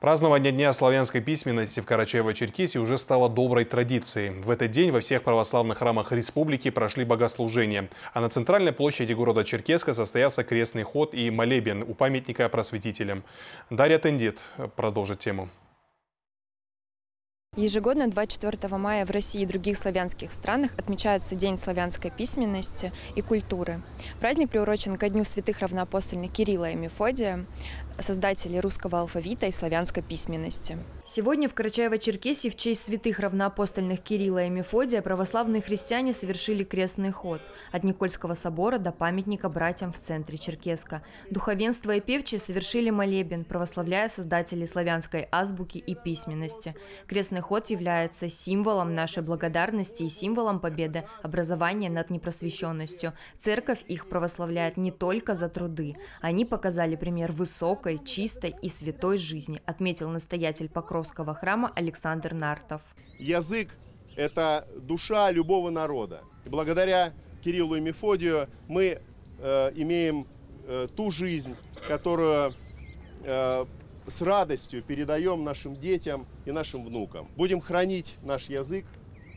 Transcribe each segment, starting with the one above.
Празднование Дня славянской письменности в Карачаево-Черкесии уже стало доброй традицией. В этот день во всех православных храмах республики прошли богослужения, а на центральной площади города Черкеска состоялся крестный ход и молебен у памятника просветителям. Дарья Тендит продолжит тему. Ежегодно 24 мая в России и других славянских странах отмечается День славянской письменности и культуры. Праздник приурочен ко Дню святых равноапостольных Кирилла и Мефодия, создателей русского алфавита и славянской письменности. Сегодня в Карачаево-Черкесии в честь святых равноапостольных Кирилла и Мефодия православные христиане совершили крестный ход от Никольского собора до памятника братьям в центре Черкеска. Духовенство и певчие совершили молебен, православляя создателей славянской азбуки и письменности. Крестный ход является символом нашей благодарности и символом победы образования над непросвещенностью. Церковь их православляет не только за труды. Они показали пример высокой, чистой и святой жизни, отметил настоятель Покровского храма Александр Нартов. Язык – это душа любого народа. И благодаря Кириллу и Мефодию мы э, имеем э, ту жизнь, которую э, с радостью передаем нашим детям и нашим внукам. Будем хранить наш язык,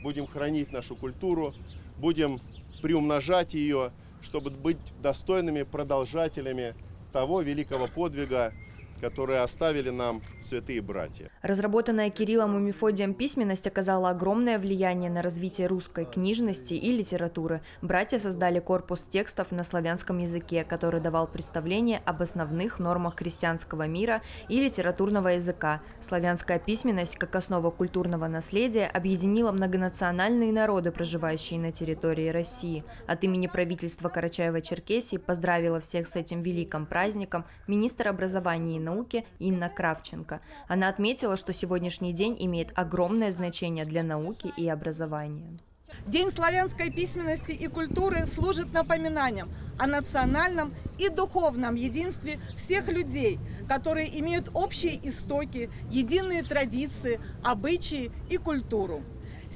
будем хранить нашу культуру, будем приумножать ее, чтобы быть достойными продолжателями того великого подвига, которые оставили нам святые братья. Разработанная Кириллом и Мефодием письменность оказала огромное влияние на развитие русской книжности и литературы. Братья создали корпус текстов на славянском языке, который давал представление об основных нормах крестьянского мира и литературного языка. Славянская письменность, как основа культурного наследия, объединила многонациональные народы, проживающие на территории России. От имени правительства Карачаева-Черкесии поздравила всех с этим великим праздником министр образования и науки Инна Кравченко. Она отметила, что сегодняшний день имеет огромное значение для науки и образования. День славянской письменности и культуры служит напоминанием о национальном и духовном единстве всех людей, которые имеют общие истоки, единые традиции, обычаи и культуру.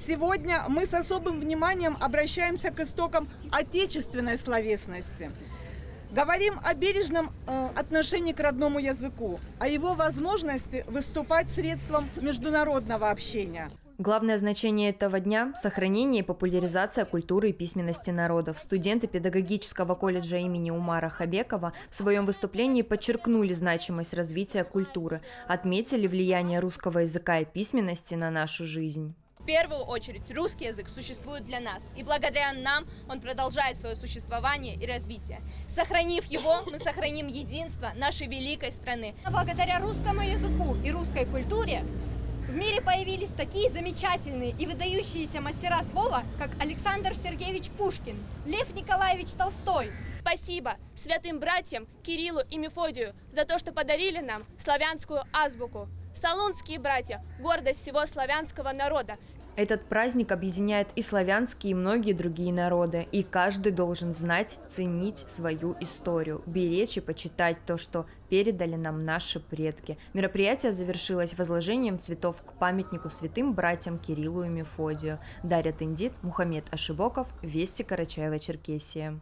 Сегодня мы с особым вниманием обращаемся к истокам отечественной словесности – Говорим о бережном э, отношении к родному языку, о его возможности выступать средством международного общения. Главное значение этого дня – сохранение и популяризация культуры и письменности народов. Студенты педагогического колледжа имени Умара Хабекова в своем выступлении подчеркнули значимость развития культуры, отметили влияние русского языка и письменности на нашу жизнь. В первую очередь русский язык существует для нас, и благодаря нам он продолжает свое существование и развитие. Сохранив его, мы сохраним единство нашей великой страны. Благодаря русскому языку и русской культуре в мире появились такие замечательные и выдающиеся мастера слова, как Александр Сергеевич Пушкин, Лев Николаевич Толстой. Спасибо святым братьям Кириллу и Мефодию за то, что подарили нам славянскую азбуку. Салунские братья – гордость всего славянского народа. Этот праздник объединяет и славянские, и многие другие народы, и каждый должен знать, ценить свою историю, беречь и почитать то, что передали нам наши предки. Мероприятие завершилось возложением цветов к памятнику святым братьям Кириллу и Мефодию. Дарья Тендит, Мухаммед Ашибоков, Вести Карачаева-Черкесия.